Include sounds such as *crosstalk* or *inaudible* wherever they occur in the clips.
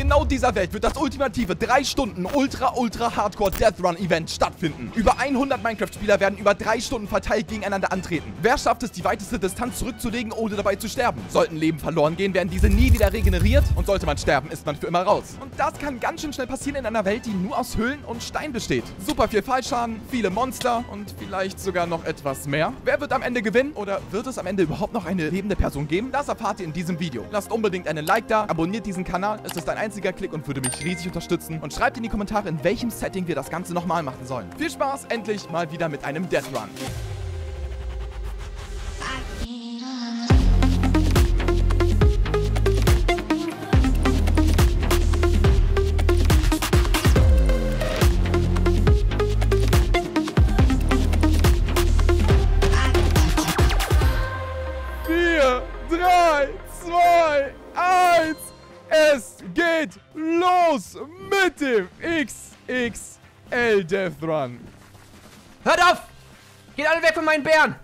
genau dieser Welt wird das ultimative 3 Stunden Ultra Ultra Hardcore Death Run Event stattfinden. Über 100 Minecraft-Spieler werden über 3 Stunden verteilt gegeneinander antreten. Wer schafft es, die weiteste Distanz zurückzulegen, ohne dabei zu sterben? Sollten Leben verloren gehen, werden diese nie wieder regeneriert und sollte man sterben, ist man für immer raus. Und das kann ganz schön schnell passieren in einer Welt, die nur aus Höhlen und Stein besteht. Super viel Fallschaden, viele Monster und vielleicht sogar noch etwas mehr. Wer wird am Ende gewinnen oder wird es am Ende überhaupt noch eine lebende Person geben? Das erfahrt ihr in diesem Video. Lasst unbedingt einen Like da, abonniert diesen Kanal, es ist ein einziger Klick und würde mich riesig unterstützen. Und schreibt in die Kommentare, in welchem Setting wir das Ganze nochmal machen sollen. Viel Spaß, endlich mal wieder mit einem Death Run. Death Run. Hört auf! Geht alle weg von meinen Bären!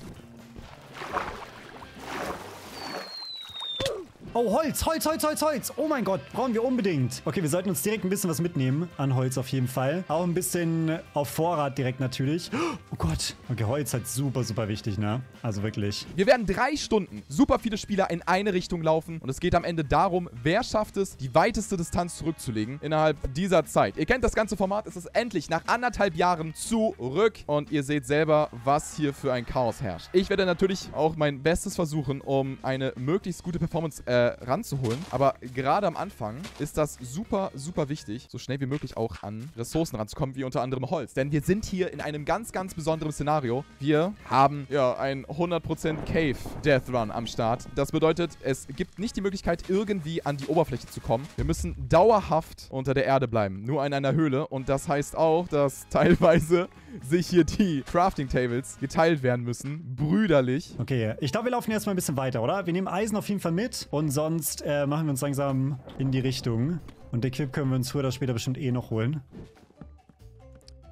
Oh, Holz, Holz, Holz, Holz, Holz. Oh mein Gott, brauchen wir unbedingt. Okay, wir sollten uns direkt ein bisschen was mitnehmen an Holz auf jeden Fall. Auch ein bisschen auf Vorrat direkt natürlich. Oh Gott. Okay, Holz halt super, super wichtig, ne? Also wirklich. Wir werden drei Stunden super viele Spieler in eine Richtung laufen und es geht am Ende darum, wer schafft es, die weiteste Distanz zurückzulegen innerhalb dieser Zeit. Ihr kennt das ganze Format, es ist endlich nach anderthalb Jahren zurück und ihr seht selber, was hier für ein Chaos herrscht. Ich werde natürlich auch mein Bestes versuchen, um eine möglichst gute Performance äh, ranzuholen, aber gerade am Anfang ist das super, super wichtig, so schnell wie möglich auch an Ressourcen ranzukommen, wie unter anderem Holz. Denn wir sind hier in einem ganz, ganz besonderen Szenario. Wir haben ja ein 100% Cave Death Run am Start. Das bedeutet, es gibt nicht die Möglichkeit, irgendwie an die Oberfläche zu kommen. Wir müssen dauerhaft unter der Erde bleiben, nur in einer Höhle. Und das heißt auch, dass *laughs* teilweise sich hier die Crafting Tables geteilt werden müssen. Brüderlich. Okay, ich glaube, wir laufen jetzt mal ein bisschen weiter, oder? Wir nehmen Eisen auf jeden Fall mit und sonst äh, machen wir uns langsam in die Richtung. Und Equip können wir uns früher oder später bestimmt eh noch holen.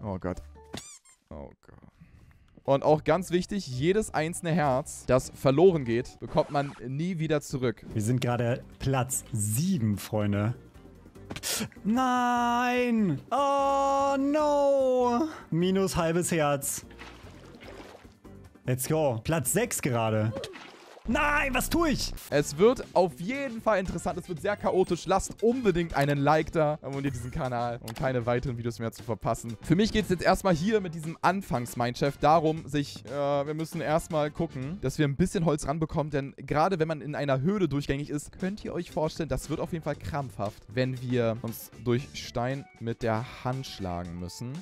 Oh Gott. Oh Gott. Und auch ganz wichtig, jedes einzelne Herz, das verloren geht, bekommt man nie wieder zurück. Wir sind gerade Platz 7, Freunde. Nein! Oh no! Minus halbes Herz. Let's go. Platz 6 gerade. Nein, was tue ich? Es wird auf jeden Fall interessant. Es wird sehr chaotisch. Lasst unbedingt einen Like da. Abonniert diesen Kanal, um keine weiteren Videos mehr zu verpassen. Für mich geht es jetzt erstmal hier mit diesem Anfangs-Mindshift darum, sich, äh, wir müssen erstmal gucken, dass wir ein bisschen Holz ranbekommen. Denn gerade wenn man in einer Höhle durchgängig ist, könnt ihr euch vorstellen, das wird auf jeden Fall krampfhaft, wenn wir uns durch Stein mit der Hand schlagen müssen.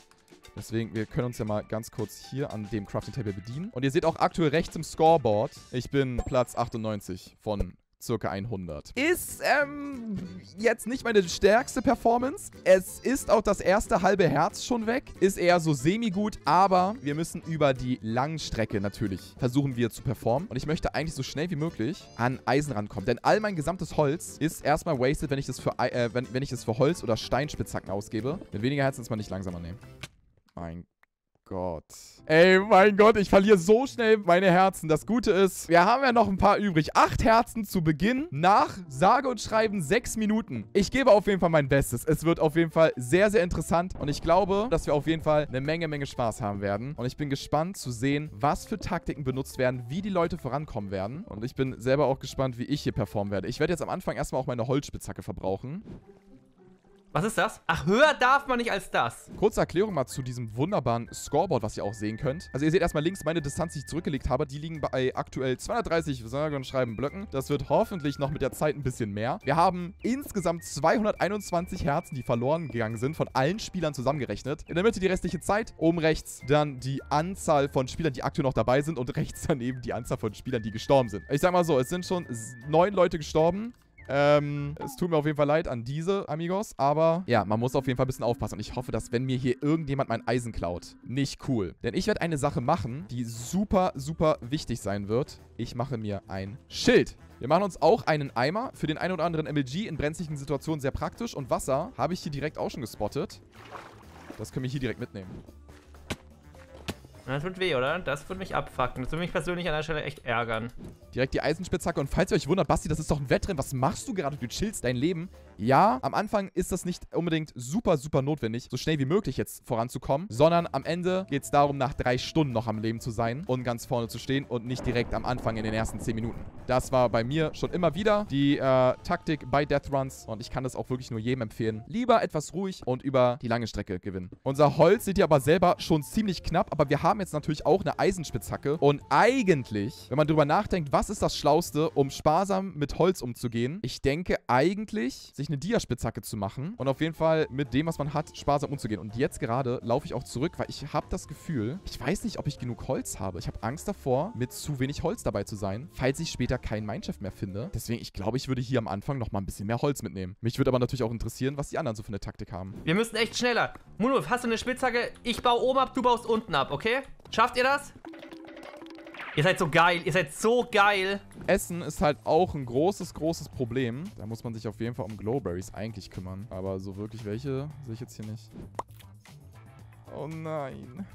Deswegen, wir können uns ja mal ganz kurz hier an dem Crafting Table bedienen. Und ihr seht auch aktuell rechts im Scoreboard, ich bin Platz 98 von circa 100. Ist, ähm, jetzt nicht meine stärkste Performance. Es ist auch das erste halbe Herz schon weg. Ist eher so semi-gut, aber wir müssen über die Langstrecke natürlich versuchen wir zu performen. Und ich möchte eigentlich so schnell wie möglich an Eisen rankommen. Denn all mein gesamtes Holz ist erstmal wasted, wenn ich das für, äh, wenn, wenn ich das für Holz oder Steinspitzhacken ausgebe. Mit weniger Herzen ist man nicht langsamer nehmen. Mein Gott. Ey, mein Gott, ich verliere so schnell meine Herzen. Das Gute ist, wir haben ja noch ein paar übrig. Acht Herzen zu Beginn nach sage und schreiben sechs Minuten. Ich gebe auf jeden Fall mein Bestes. Es wird auf jeden Fall sehr, sehr interessant. Und ich glaube, dass wir auf jeden Fall eine Menge, Menge Spaß haben werden. Und ich bin gespannt zu sehen, was für Taktiken benutzt werden, wie die Leute vorankommen werden. Und ich bin selber auch gespannt, wie ich hier performen werde. Ich werde jetzt am Anfang erstmal auch meine Holzspitzhacke verbrauchen. Was ist das? Ach, höher darf man nicht als das. Kurze Erklärung mal zu diesem wunderbaren Scoreboard, was ihr auch sehen könnt. Also ihr seht erstmal links meine Distanz, die ich zurückgelegt habe. Die liegen bei aktuell 230 sage und schreiben Blöcken. Das wird hoffentlich noch mit der Zeit ein bisschen mehr. Wir haben insgesamt 221 Herzen, die verloren gegangen sind, von allen Spielern zusammengerechnet. In der Mitte die restliche Zeit. Oben rechts dann die Anzahl von Spielern, die aktuell noch dabei sind. Und rechts daneben die Anzahl von Spielern, die gestorben sind. Ich sag mal so, es sind schon neun Leute gestorben. Ähm, es tut mir auf jeden Fall leid an diese Amigos, aber ja, man muss auf jeden Fall ein bisschen aufpassen. Und ich hoffe, dass wenn mir hier irgendjemand mein Eisen klaut, nicht cool. Denn ich werde eine Sache machen, die super, super wichtig sein wird. Ich mache mir ein Schild. Wir machen uns auch einen Eimer. Für den einen oder anderen MLG in brenzlichen Situationen sehr praktisch. Und Wasser habe ich hier direkt auch schon gespottet. Das können wir hier direkt mitnehmen. Das wird weh, oder? Das wird mich abfucken. Das würde mich persönlich an der Stelle echt ärgern. Direkt die Eisenspitzhacke. Und falls ihr euch wundert, Basti, das ist doch ein Wettrennen. Was machst du gerade? Du chillst dein Leben. Ja, am Anfang ist das nicht unbedingt super, super notwendig, so schnell wie möglich jetzt voranzukommen, sondern am Ende geht es darum, nach drei Stunden noch am Leben zu sein und ganz vorne zu stehen und nicht direkt am Anfang in den ersten zehn Minuten. Das war bei mir schon immer wieder die äh, Taktik bei Death Runs und ich kann das auch wirklich nur jedem empfehlen. Lieber etwas ruhig und über die lange Strecke gewinnen. Unser Holz seht ihr aber selber schon ziemlich knapp, aber wir haben jetzt natürlich auch eine Eisenspitzhacke und eigentlich, wenn man drüber nachdenkt, was ist das Schlauste, um sparsam mit Holz umzugehen? Ich denke eigentlich, sich eine Diaspitzhacke zu machen und auf jeden Fall mit dem, was man hat, sparsam umzugehen. Und jetzt gerade laufe ich auch zurück, weil ich habe das Gefühl, ich weiß nicht, ob ich genug Holz habe. Ich habe Angst davor, mit zu wenig Holz dabei zu sein, falls ich später kein Mineshaft mehr finde. Deswegen, ich glaube, ich würde hier am Anfang noch mal ein bisschen mehr Holz mitnehmen. Mich würde aber natürlich auch interessieren, was die anderen so für eine Taktik haben. Wir müssen echt schneller. Munulf, hast du eine Spitzhacke? Ich baue oben ab, du baust unten ab, okay? Schafft ihr das? Ihr seid so geil, ihr seid so geil. Essen ist halt auch ein großes, großes Problem. Da muss man sich auf jeden Fall um Glowberries eigentlich kümmern. Aber so wirklich welche sehe ich jetzt hier nicht. Oh nein.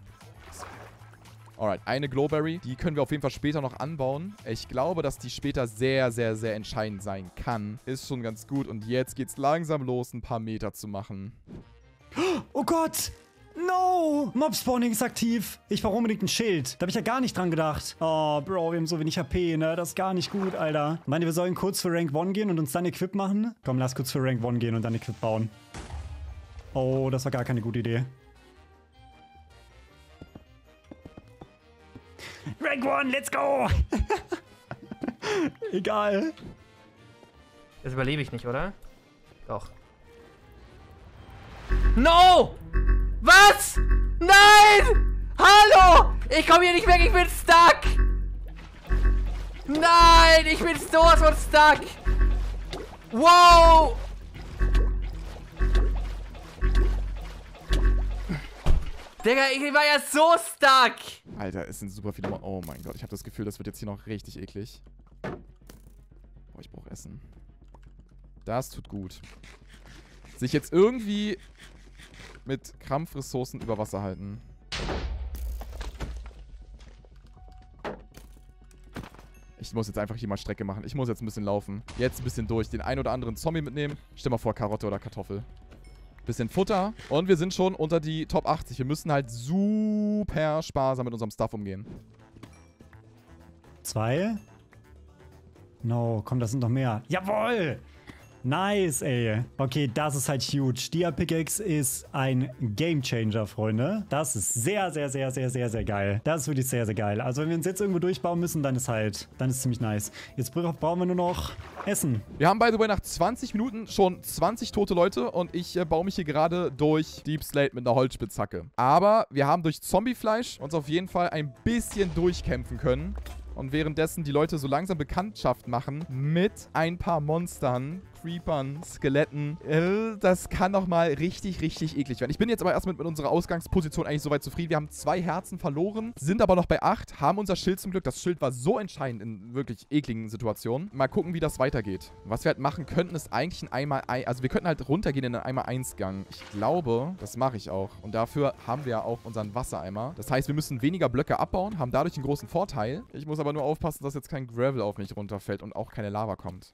Alright, eine Glowberry. Die können wir auf jeden Fall später noch anbauen. Ich glaube, dass die später sehr, sehr, sehr entscheidend sein kann. Ist schon ganz gut. Und jetzt geht's langsam los, ein paar Meter zu machen. Oh Gott! No! Mob-Spawning ist aktiv. Ich brauche unbedingt ein Schild. Da habe ich ja gar nicht dran gedacht. Oh, Bro, wir haben so wenig HP, ne? Das ist gar nicht gut, Alter. Meint ihr, wir sollen kurz für Rank 1 gehen und uns dann Equip machen? Komm, lass kurz für Rank 1 gehen und dann Equip bauen. Oh, das war gar keine gute Idee. Rank 1, let's go! *laughs* Egal. Das überlebe ich nicht, oder? Doch. No! Was? Nein! Hallo! Ich komme hier nicht weg, ich bin stuck! Nein, ich bin sowas von stuck! Wow! Digga, ich war ja so stuck! Alter, es sind super viele... Mo oh mein Gott, ich habe das Gefühl, das wird jetzt hier noch richtig eklig. Boah, ich brauche Essen. Das tut gut. Sich jetzt irgendwie mit Krampfressourcen über Wasser halten. Ich muss jetzt einfach hier mal Strecke machen. Ich muss jetzt ein bisschen laufen. Jetzt ein bisschen durch. Den ein oder anderen Zombie mitnehmen. Stell mal vor, Karotte oder Kartoffel. Bisschen Futter. Und wir sind schon unter die Top 80. Wir müssen halt super sparsam mit unserem Stuff umgehen. Zwei. No, komm, das sind noch mehr. Jawohl! Nice, ey. Okay, das ist halt huge. Dia Pickaxe ist ein Gamechanger, Freunde. Das ist sehr, sehr, sehr, sehr, sehr, sehr geil. Das ist wirklich sehr, sehr geil. Also wenn wir uns jetzt irgendwo durchbauen müssen, dann ist halt, dann ist ziemlich nice. Jetzt brauchen wir nur noch Essen. Wir haben, by the way, nach 20 Minuten schon 20 tote Leute und ich äh, baue mich hier gerade durch Deep Slate mit einer Holzspitzhacke. Aber wir haben durch Zombiefleisch uns auf jeden Fall ein bisschen durchkämpfen können und währenddessen die Leute so langsam Bekanntschaft machen mit ein paar Monstern, Creepern, Skeletten. Das kann doch mal richtig, richtig eklig werden. Ich bin jetzt aber erstmal mit, mit unserer Ausgangsposition eigentlich soweit zufrieden. Wir haben zwei Herzen verloren, sind aber noch bei acht, haben unser Schild zum Glück. Das Schild war so entscheidend in wirklich ekligen Situationen. Mal gucken, wie das weitergeht. Was wir halt machen könnten, ist eigentlich ein einmal ein, also wir könnten halt runtergehen in einen einmal eins Gang. Ich glaube, das mache ich auch. Und dafür haben wir ja auch unseren Wassereimer. Das heißt, wir müssen weniger Blöcke abbauen, haben dadurch einen großen Vorteil. Ich muss aber nur aufpassen, dass jetzt kein Gravel auf mich runterfällt und auch keine Lava kommt.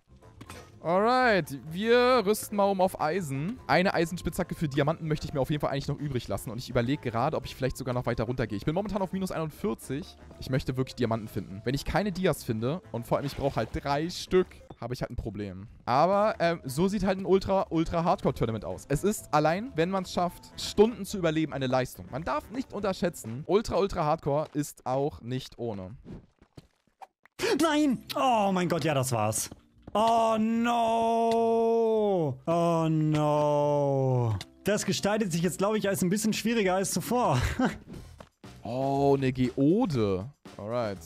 Alright, wir rüsten mal um auf Eisen. Eine Eisenspitzhacke für Diamanten möchte ich mir auf jeden Fall eigentlich noch übrig lassen. Und ich überlege gerade, ob ich vielleicht sogar noch weiter runtergehe. Ich bin momentan auf minus 41. Ich möchte wirklich Diamanten finden. Wenn ich keine Dias finde, und vor allem ich brauche halt drei Stück, habe ich halt ein Problem. Aber ähm, so sieht halt ein ultra, ultra Hardcore-Tournament aus. Es ist allein, wenn man es schafft, Stunden zu überleben, eine Leistung. Man darf nicht unterschätzen, ultra, ultra Hardcore ist auch nicht ohne. Nein! Oh mein Gott, ja, das war's. Oh no! Oh no! Das gestaltet sich jetzt, glaube ich, als ein bisschen schwieriger als zuvor. *laughs* oh, eine Geode. Alright.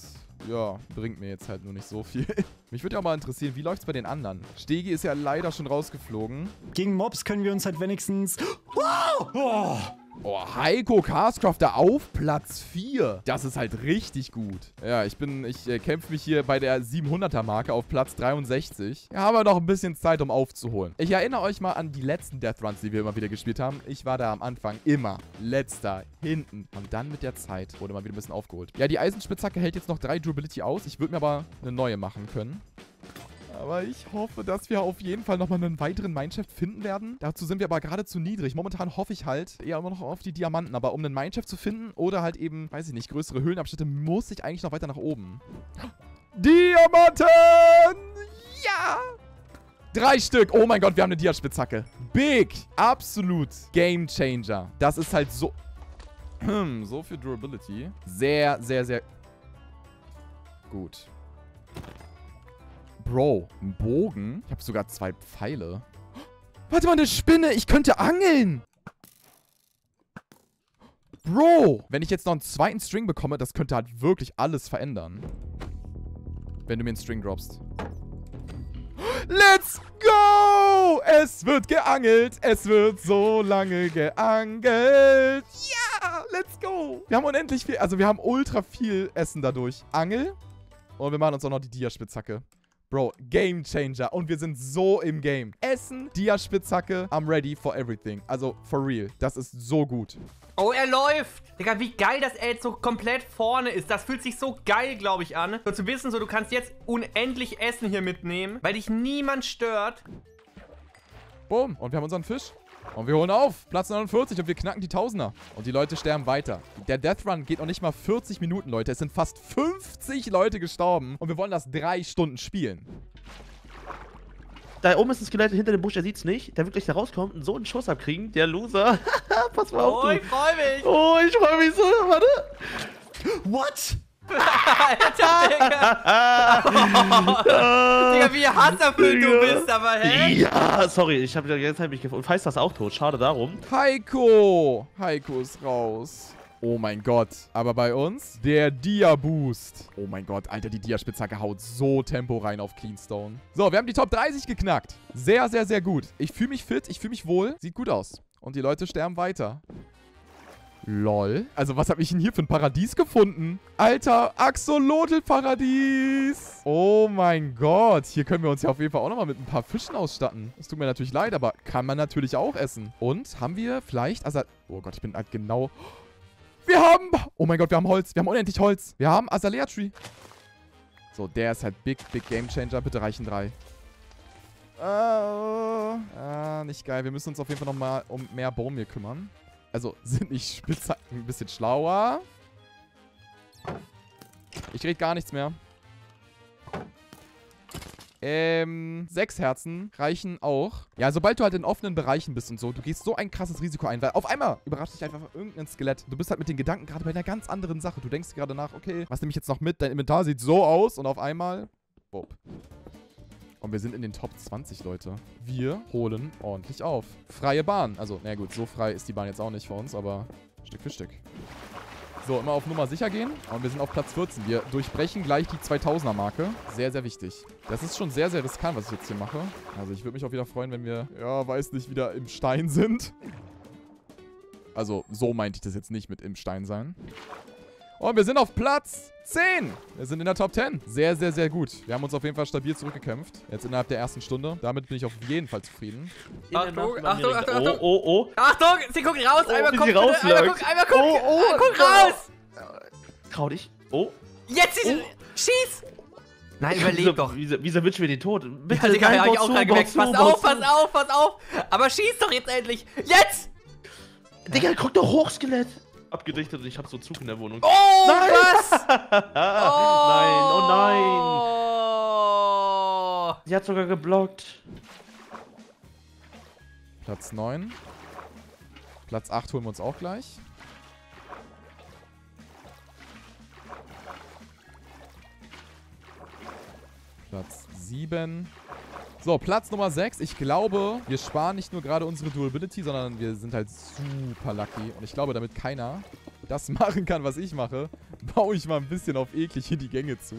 Ja, bringt mir jetzt halt nur nicht so viel. *laughs* Mich würde ja auch mal interessieren, wie läuft's bei den anderen? Stegi ist ja leider schon rausgeflogen. Gegen Mobs können wir uns halt wenigstens... Wow! Oh! Oh, Heiko Carscrafter auf Platz 4. Das ist halt richtig gut. Ja, ich bin, ich äh, kämpfe mich hier bei der 700er Marke auf Platz 63. Ja, haben wir noch ein bisschen Zeit, um aufzuholen. Ich erinnere euch mal an die letzten Death Runs, die wir immer wieder gespielt haben. Ich war da am Anfang immer letzter, hinten. Und dann mit der Zeit wurde mal wieder ein bisschen aufgeholt. Ja, die Eisenspitzhacke hält jetzt noch drei Durability aus. Ich würde mir aber eine neue machen können. Aber ich hoffe, dass wir auf jeden Fall nochmal einen weiteren Mineshaft finden werden. Dazu sind wir aber gerade zu niedrig. Momentan hoffe ich halt eher immer noch auf die Diamanten. Aber um einen Mineshaft zu finden oder halt eben, weiß ich nicht, größere Höhlenabschnitte, muss ich eigentlich noch weiter nach oben. Diamanten! Ja! Drei Stück. Oh mein Gott, wir haben eine Diaspitzhacke. Big. Absolut. Game Changer. Das ist halt so... *clears throat* so viel Durability. Sehr, sehr, sehr... Gut. Bro, ein Bogen? Ich habe sogar zwei Pfeile. Warte mal, eine Spinne. Ich könnte angeln. Bro, wenn ich jetzt noch einen zweiten String bekomme, das könnte halt wirklich alles verändern. Wenn du mir einen String droppst. Let's go! Es wird geangelt. Es wird so lange geangelt. Ja, let's go. Wir haben unendlich viel, also wir haben ultra viel Essen dadurch. Angel. Und wir machen uns auch noch die Dia-Spitzhacke. Bro, Game Changer. Und wir sind so im Game. Essen, Dia-Spitzhacke, I'm ready for everything. Also, for real. Das ist so gut. Oh, er läuft. Digga, wie geil, dass er jetzt so komplett vorne ist. Das fühlt sich so geil, glaube ich, an. So zu wissen, so du kannst jetzt unendlich Essen hier mitnehmen, weil dich niemand stört. Boom. Und wir haben unseren Fisch. Und wir holen auf. Platz 49 und wir knacken die Tausender. Und die Leute sterben weiter. Der Death Run geht noch nicht mal 40 Minuten, Leute. Es sind fast 50 Leute gestorben. Und wir wollen das drei Stunden spielen. Da oben ist ein Skelett hinter dem Busch, er sieht's nicht. Der wird gleich da rauskommen und so einen Schuss abkriegen. Der Loser. *laughs* Pass mal auf, Oh, ich freue mich. Oh, ich freue mich so. Warte. What? Alter, Digga. *laughs* Digga, wie hasserfüllt du bist, aber hä? Ja, sorry, ich habe die ganze Zeit mich gefunden. Und Feist ist auch tot, schade darum. Heiko. Heiko ist raus. Oh mein Gott. Aber bei uns der Dia-Boost. Oh mein Gott, Alter, die Dia-Spitzhacke haut so Tempo rein auf Cleanstone. So, wir haben die Top 30 geknackt. Sehr, sehr, sehr gut. Ich fühle mich fit, ich fühle mich wohl. Sieht gut aus. Und die Leute sterben weiter. Lol. Also, was habe ich denn hier für ein Paradies gefunden? Alter, Axolotl-Paradies. Oh mein Gott. Hier können wir uns ja auf jeden Fall auch nochmal mit ein paar Fischen ausstatten. Das tut mir natürlich leid, aber kann man natürlich auch essen. Und haben wir vielleicht... Also, oh Gott, ich bin halt genau... Wir haben... Oh mein Gott, wir haben Holz. Wir haben unendlich Holz. Wir haben Azalea Tree. So, der ist halt Big, Big Game Changer. Bitte reichen drei. Äh, ah, nicht geil. Wir müssen uns auf jeden Fall nochmal um mehr Baum hier kümmern. Also, *laughs* sind nicht Spitzhacken ein bisschen schlauer? Ich rede gar nichts mehr. Ähm, sechs Herzen reichen auch. Ja, sobald du halt in offenen Bereichen bist und so, du gehst so ein krasses Risiko ein, weil auf einmal überrascht dich einfach irgendein Skelett. Du bist halt mit den Gedanken gerade bei einer ganz anderen Sache. Du denkst gerade nach, okay, was nehme ich jetzt noch mit? Dein Inventar sieht so aus und auf einmal, bob. Und wir sind in den Top 20, Leute. Wir holen ordentlich auf. Freie Bahn. Also, na gut, so frei ist die Bahn jetzt auch nicht für uns, aber Stück für Stück. So, immer auf Nummer sicher gehen. Und wir sind auf Platz 14. Wir durchbrechen gleich die 2000er-Marke. Sehr, sehr wichtig. Das ist schon sehr, sehr riskant, was ich jetzt hier mache. Also ich würde mich auch wieder freuen, wenn wir, ja, weiß nicht, wieder im Stein sind. Also, so meinte ich das jetzt nicht mit im Stein sein. Und wir sind auf Platz 10. Wir sind in der Top 10. Sehr, sehr, sehr gut. Wir haben uns auf jeden Fall stabil zurückgekämpft. Jetzt innerhalb der ersten Stunde. Damit bin ich auf jeden Fall zufrieden. Achtung, Achtung, Achtung, Achtung. Oh, oh, Achtung, sie guckt raus. einmal wie guck, sie bitte, einmal rausläuft. guck, einmal guck. Oh, oh, Ah, guck raus. oh. Trau dich. Oh. Jetzt, sie, schieß. Nein, *laughs* überleg doch. Wieso, wieso wünschen wir den Tod? Bitte, Ja, Digga, nein, hab ich auch gerade geweckt. Pass auf, pass auf, pass auf. Aber schieß doch jetzt endlich. Jetzt. Digga, guck doch hoch, Skelett. Abgedichtet und ich hab so Zug in der Wohnung. Oh, Nein. was? *laughs* Nein, oh nein. Oh. Sie hat sogar geblockt. Platz 9. Platz 8 holen wir uns auch gleich. Platz 7. So, Platz Nummer 6. Ich glaube, wir sparen nicht nur gerade unsere Durability, sondern wir sind halt super lucky. Und ich glaube, damit keiner das *laughs* machen kann, was ich mache, baue ich mal ein bisschen auf eklig hier die Gänge zu.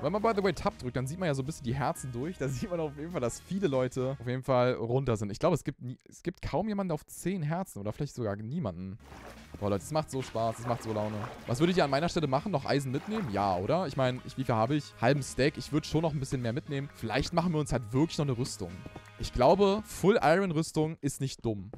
Wenn man, by the way, Tab drückt, dann sieht man ja so ein bisschen die Herzen durch. Da *laughs* sieht man auf jeden Fall, dass viele Leute auf jeden Fall runter sind. Ich glaube, es gibt, nie, es gibt kaum jemanden auf 10 Herzen oder vielleicht sogar niemanden. Boah, Leute, es macht so Spaß, es macht so Laune. Was würde ich an meiner Stelle machen? Noch Eisen mitnehmen? Ja, oder? Ich meine, wie viel habe ich? Halben Stack. Ich würde schon noch ein bisschen mehr mitnehmen. Vielleicht machen wir uns halt wirklich noch eine Rüstung. Ich glaube, Full Iron Rüstung ist nicht dumm.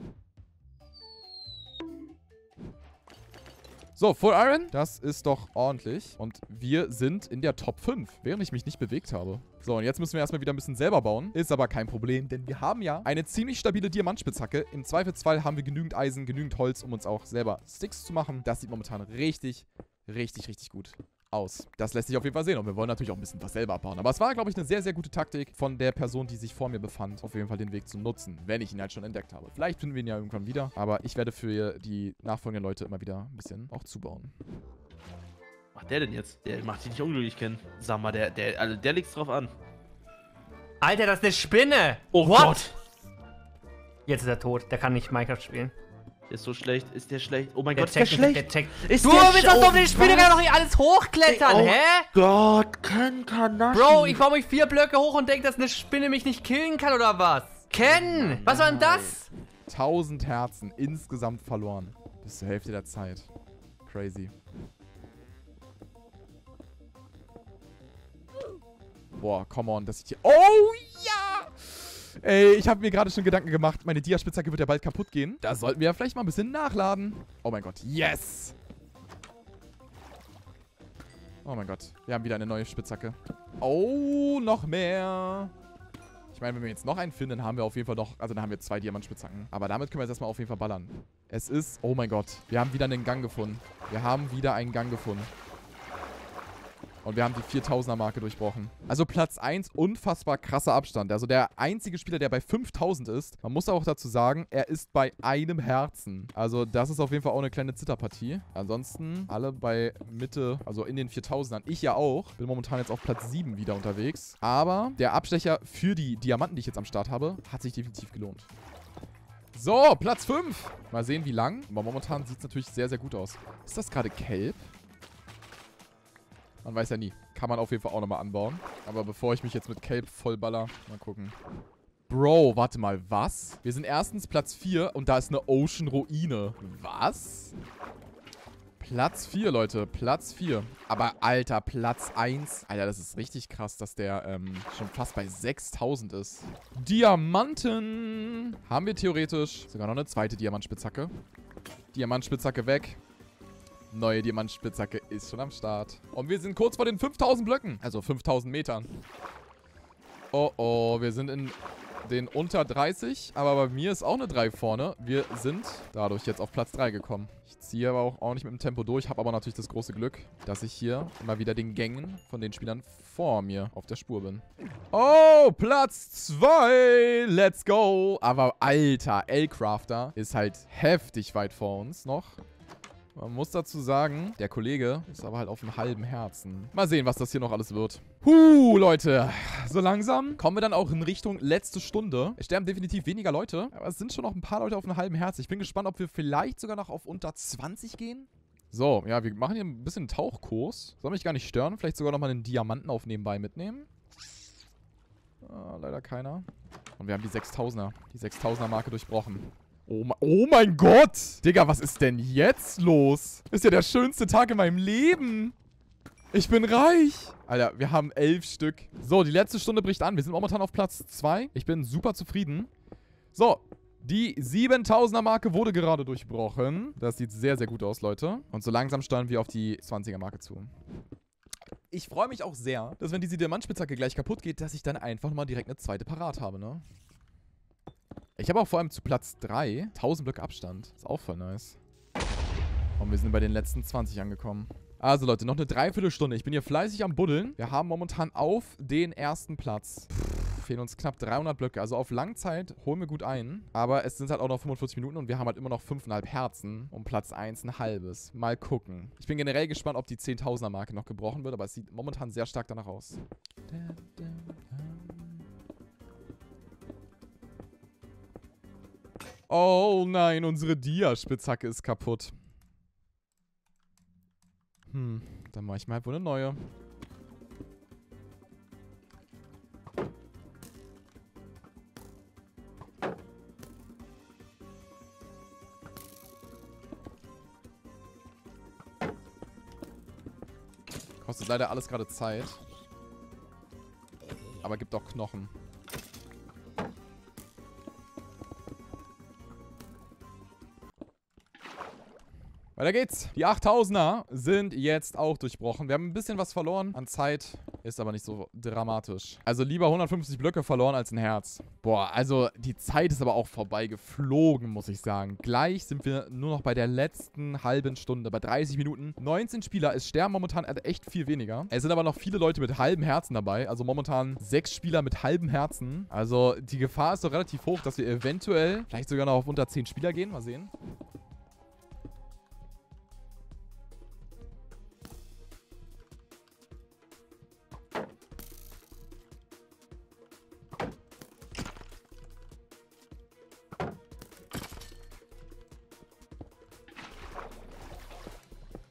So, Full Iron, das ist doch ordentlich. Und wir sind in der Top 5, während ich mich nicht bewegt habe. So, und jetzt müssen wir erstmal wieder ein bisschen selber bauen. Ist aber kein Problem, denn wir haben ja eine ziemlich stabile Diamantspitzhacke. Im Zweifelsfall haben wir genügend Eisen, genügend Holz, um uns auch selber Sticks zu machen. Das sieht momentan richtig, richtig, richtig gut aus. Das lässt sich auf jeden Fall sehen. Und wir wollen natürlich auch ein bisschen was selber bauen. Aber es war, glaube ich, eine sehr, sehr gute Taktik von der Person, die sich vor mir befand, auf jeden Fall den Weg zu nutzen, wenn ich ihn halt schon entdeckt habe. Vielleicht finden wir ihn ja irgendwann wieder. Aber ich werde für die nachfolgenden Leute immer wieder ein bisschen auch zubauen. Macht der denn jetzt? Der macht sich nicht unglücklich kennen. Sag mal, der, der, also der legt's drauf an. Alter, das ist eine Spinne. Oh What? Gott. Jetzt ist er tot. Der kann nicht Minecraft spielen. Der ist so schlecht. Ist der schlecht? Oh mein Der Gott, ist der schlecht? der checkt. Ist Du der willst auf den Spinne kann doch nicht alles hochklettern, Oh hä? Gott, Ken Kanashi. Bro, ich baue mich vier Blöcke hoch und denke, dass eine Spinne mich nicht killen kann, oder was? Ken, was war denn das? 1000 Herzen insgesamt verloren. Bis zur Hälfte der Zeit. Crazy. Boah, come on, dass ich hier... Oh, ja! Ey, ich habe mir gerade schon Gedanken gemacht, meine Dia-Spitzhacke wird ja bald kaputt gehen. Da sollten wir ja vielleicht mal ein bisschen nachladen. Oh mein Gott, yes! Oh mein Gott, wir haben wieder eine neue Spitzhacke. Oh, noch mehr. Ich meine, wenn wir jetzt noch einen finden, haben wir auf jeden Fall noch... Also dann haben wir zwei Diamantspitzhacken. Aber damit können wir jetzt erstmal auf jeden Fall ballern. Es ist... Oh mein Gott. Wir haben wieder einen Gang gefunden. Wir haben wieder einen Gang gefunden. Und wir haben die 4000er Marke durchbrochen. Also Platz 1, unfassbar krasser Abstand. Also der einzige Spieler, der bei 5000 ist. Man muss auch dazu sagen, er ist bei einem Herzen. Also das ist auf jeden Fall auch eine kleine Zitterpartie. Ansonsten alle bei Mitte, also in den 4000ern. Ich ja auch. Bin momentan jetzt auf Platz 7 wieder unterwegs. Aber der Abstecher für die Diamanten, die ich jetzt am Start habe, hat sich definitiv gelohnt. So, Platz 5. Mal sehen, wie lang. Aber momentan sieht es natürlich sehr, sehr gut aus. Ist das gerade Kelp? Man weiß ja nie. Kann man auf jeden Fall auch nochmal anbauen. Aber bevor ich mich jetzt mit Kelp vollballer, mal gucken. Bro, warte mal, was? Wir sind erstens Platz 4 und da ist eine Ocean-Ruine. Was? Platz 4, Leute. Platz 4. Aber, Alter, Platz 1. Alter, das ist richtig krass, dass der ähm, schon fast bei 6000 ist. Diamanten. Haben wir theoretisch sogar noch eine zweite Diamantspitzhacke. Diamantspitzhacke weg. Neue Diamantspitzhacke ist schon am Start. Und wir sind kurz vor den 5000 Blöcken. Also 5000 Metern. Oh, oh. Wir sind in den unter 30. Aber bei mir ist auch eine 3 vorne. Wir sind dadurch jetzt auf Platz 3 gekommen. Ich ziehe aber auch ordentlich mit dem Tempo durch. Habe aber natürlich das große Glück, dass ich hier immer wieder den Gängen von den Spielern vor mir auf der Spur bin. Oh, Platz 2. Let's go. Aber alter, L-Crafter ist halt heftig weit vor uns noch. Man muss dazu sagen, der Kollege ist aber halt auf dem halben Herzen. Mal sehen, was das hier noch alles wird. Huh, Leute. So langsam kommen wir dann auch in Richtung letzte Stunde. Es sterben definitiv weniger Leute, aber es sind schon noch ein paar Leute auf einem halben Herzen. Ich bin gespannt, ob wir vielleicht sogar noch auf unter 20 gehen. So, ja, wir machen hier ein bisschen einen Tauchkurs. Soll mich gar nicht stören. Vielleicht sogar nochmal einen Diamanten auf nebenbei mitnehmen. Ah, leider keiner. Und wir haben die 6000er. Die 6000er Marke durchbrochen. Oh, oh mein Gott! Digga, was ist denn jetzt los? Ist ja der schönste Tag in meinem Leben. Ich bin reich. Alter, wir haben elf Stück. So, die letzte Stunde bricht an. Wir sind momentan auf Platz 2. Ich bin super zufrieden. So, die 7000er Marke wurde gerade durchbrochen. Das sieht sehr, sehr gut aus, Leute. Und so langsam steuern wir auf die 20er Marke zu. Ich freue mich auch sehr, dass wenn diese Diamantspitzhacke gleich kaputt geht, dass ich dann einfach nochmal direkt eine zweite parat habe, ne? Ich habe auch vor allem zu Platz 3 1000 Blöcke Abstand. Ist auch voll nice. Und wir sind bei den letzten 20 angekommen. Also Leute, noch eine Dreiviertelstunde. Ich bin hier fleißig am Buddeln. Wir haben momentan auf den ersten Platz. Pff, fehlen uns knapp 300 Blöcke. Also auf Langzeit holen wir gut ein. Aber es sind halt auch noch 45 Minuten und wir haben halt immer noch 5,5 Herzen. Und Platz 1 ein halbes. Mal gucken. Ich bin generell gespannt, ob die 10.000er Marke noch gebrochen wird. Aber es sieht momentan sehr stark danach aus. Oh nein, unsere Dia-Spitzhacke ist kaputt. Hm, dann mache ich mal halt wohl eine neue. Kostet leider alles gerade Zeit. Aber gibt auch Knochen. Weiter geht's. Die 8000er sind jetzt auch durchbrochen. Wir haben ein bisschen was verloren an Zeit, ist aber nicht so dramatisch. Also lieber 150 Blöcke verloren als ein Herz. Boah, also die Zeit ist aber auch vorbei geflogen, muss ich sagen. Gleich sind wir nur noch bei der letzten halben Stunde, bei 30 Minuten. 19 Spieler, es sterben momentan echt viel weniger. Es sind aber noch viele Leute mit halben Herzen dabei. Also momentan sechs Spieler mit halben Herzen. Also die Gefahr ist doch relativ hoch, dass wir eventuell vielleicht sogar noch auf unter 10 Spieler gehen. Mal sehen.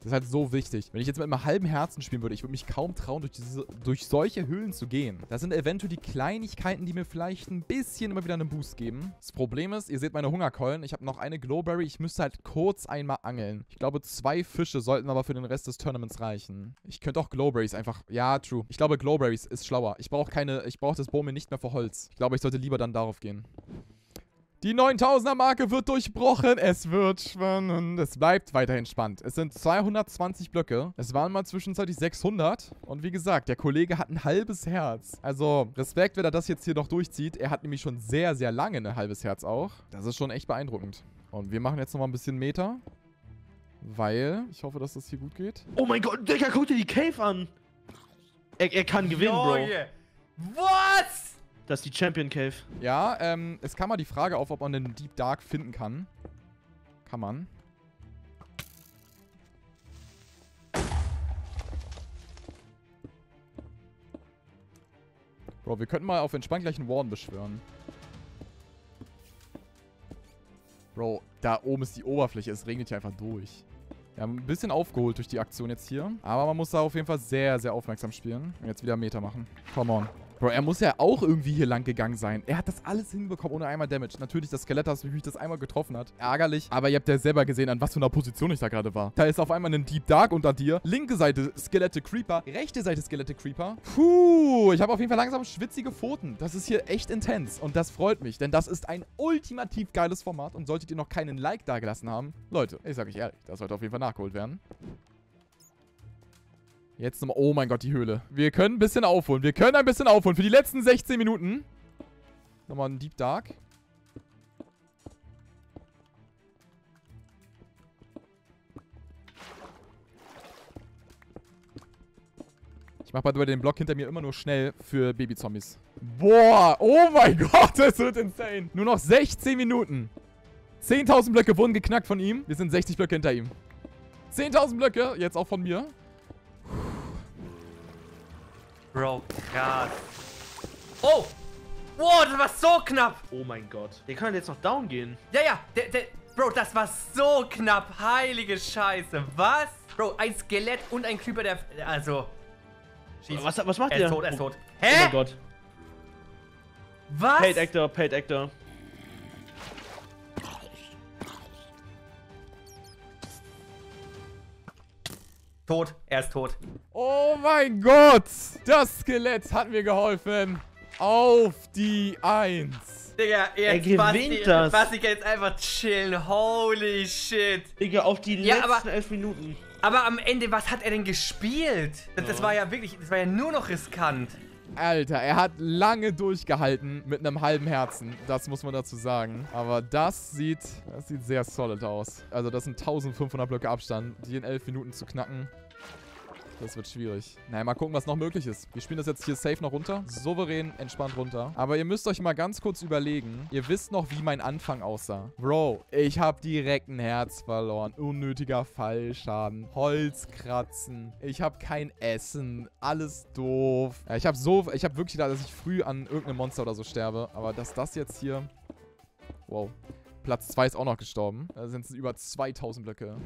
Das ist halt so wichtig. Wenn ich jetzt mit einem halben Herzen spielen würde, ich würde mich kaum trauen, durch, diese, durch solche Höhlen zu gehen. Das sind eventuell die Kleinigkeiten, die mir vielleicht ein bisschen immer wieder einen Boost geben. Das Problem ist, ihr seht meine Hungerkeulen. Ich habe noch eine Glowberry. Ich müsste halt kurz einmal angeln. Ich glaube, zwei Fische sollten aber für den Rest des Tournaments reichen. Ich könnte auch Glowberries einfach... Ja, true. Ich glaube, Glowberries ist schlauer. Ich brauche keine... Ich brauche das Bowman nicht mehr für Holz. Ich glaube, ich sollte lieber dann darauf gehen. Die 9000er Marke wird durchbrochen. Es wird spannend. Es bleibt weiterhin spannend. Es sind 220 Blöcke. Es waren mal zwischenzeitlich 600. Und wie gesagt, der Kollege hat ein halbes Herz. Also Respekt, wenn er das jetzt hier noch durchzieht. Er hat nämlich schon sehr, sehr lange ein halbes Herz auch. Das ist schon echt beeindruckend. Und wir machen jetzt nochmal ein bisschen Meter. Weil, ich hoffe, dass das hier gut geht. Oh mein Gott, Digga, guck dir die Cave an. Er, er kann gewinnen, Bro. Junge. Das ist die Champion Cave. Ja, ähm, es kam mal die Frage auf, ob man den Deep Dark finden kann. Kann man. Bro, wir könnten mal auf entspannt gleich einen Warden beschwören. Bro, da oben ist die Oberfläche. Es regnet hier einfach durch. Wir haben ein bisschen aufgeholt durch die Aktion jetzt hier. Aber man muss da auf jeden Fall sehr, sehr aufmerksam spielen. Und jetzt wieder Meter machen. Come on. Bro, er muss ja auch irgendwie hier lang gegangen sein. Er hat das alles hinbekommen ohne einmal Damage. Natürlich das Skelett, das mich das einmal getroffen hat. Ärgerlich. Aber ihr habt ja selber gesehen, an was für einer Position ich da gerade war. Da ist auf einmal ein Deep Dark unter dir. Linke Seite Skelette Creeper. Rechte Seite Skelette Creeper. Puh, ich habe auf jeden Fall langsam schwitzige Pfoten. Das ist hier echt intens. Und das freut mich, denn das ist ein ultimativ geiles Format. Und solltet ihr noch keinen Like dagelassen haben, Leute, ich sage euch ehrlich, das sollte auf jeden Fall nachgeholt werden. Jetzt nochmal. Oh mein Gott, die Höhle. Wir können ein bisschen aufholen. Wir können ein bisschen aufholen. Für die letzten 16 Minuten. Nochmal ein Deep Dark. Ich mache bei den Block hinter mir immer nur schnell für Babyzombies. Boah, oh mein *laughs* Gott, das wird insane. Nur noch 16 Minuten. 10.000 Blöcke wurden geknackt von ihm. Wir sind 60 Blöcke hinter ihm. 10.000 Blöcke, jetzt auch von mir. Bro, krass. Oh! Wow, das war so knapp. Oh mein Gott. Der kann jetzt noch down gehen. Ja, ja, der, der, Bro, das war so knapp. Heilige Scheiße. Was? Bro, ein Skelett und ein Creeper, der... Also... Schieß. Was, was macht Er der? ist tot, er ist tot. Oh Hä? mein Gott. Was? Paid Actor, Paid Actor. Tot, er ist tot. Oh mein Gott! Das Skelett hat mir geholfen. Auf die Eins. Digga, Er jetzt gewinnt Basti, das. Basti kann jetzt einfach chillen. Holy shit. Digga, auf die Ja, letzten aber- elf Minuten. Aber am Ende, was hat er denn gespielt? Das, das war ja wirklich, das war ja nur noch riskant. Alter, er hat lange durchgehalten mit einem halben Herzen. Das muss man dazu sagen. Aber das sieht, das sieht sehr solid aus. Also das sind 1500 Blöcke Abstand. Die in 11 Minuten zu knacken. Das wird schwierig. Naja, mal gucken, was noch möglich ist. Wir spielen das jetzt hier safe noch runter. Souverän, entspannt runter. Aber ihr müsst euch mal ganz kurz überlegen. Ihr wisst noch, wie mein Anfang aussah. Bro, ich habe direkt ein Herz verloren. Unnötiger Fallschaden. Holzkratzen. Ich habe kein Essen. Alles doof. Ja, ich habe so... Ich habe wirklich gedacht, dass ich früh an irgendeinem Monster oder so sterbe. Aber dass das jetzt hier... Wow. Platz 2 ist auch noch gestorben. Da sind es über 2000 Blöcke.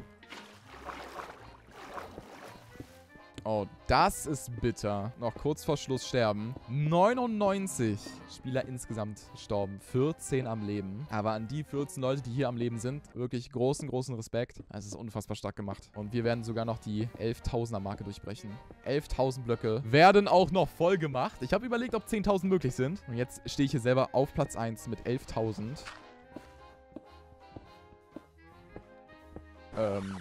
Oh, das ist bitter. Noch kurz vor Schluss sterben. 99 Spieler insgesamt gestorben. 14 am Leben. Aber an die 14 Leute, die hier am Leben sind, wirklich großen, großen Respekt. Es ist unfassbar stark gemacht. Und wir werden sogar noch die 11.000er Marke durchbrechen. 11.000 Blöcke werden auch noch voll gemacht. Ich habe überlegt, ob 10.000 möglich sind. Und jetzt stehe ich hier selber auf Platz 1 mit 11.000. Ähm.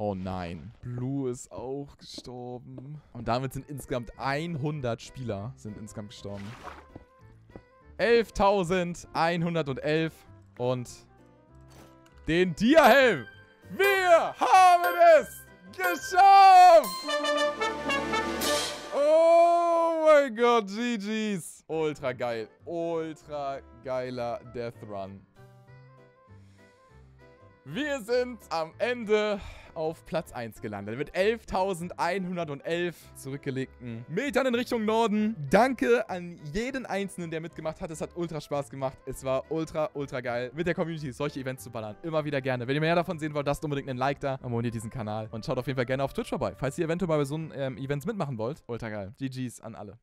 Oh nein. Blue ist auch gestorben. Und damit sind insgesamt 100 Spieler sind insgesamt gestorben. 11.111 und den Tierhelm. Wir haben es geschafft! Oh mein Gott, GG's. Ultra geil. Ultra geiler Death Run. Wir sind am Ende auf Platz 1 gelandet. Mit 11.111 zurückgelegten Metern in Richtung Norden. Danke an jeden Einzelnen, der mitgemacht hat. Es hat ultra Spaß gemacht. Es war ultra, ultra geil, mit der Community solche Events zu ballern. Immer wieder gerne. Wenn ihr mehr davon sehen wollt, lasst unbedingt einen Like da. Abonniert diesen Kanal und schaut auf jeden Fall gerne auf Twitch vorbei, falls ihr eventuell mal bei so einem ähm, Events mitmachen wollt. Ultra geil. GG's an alle.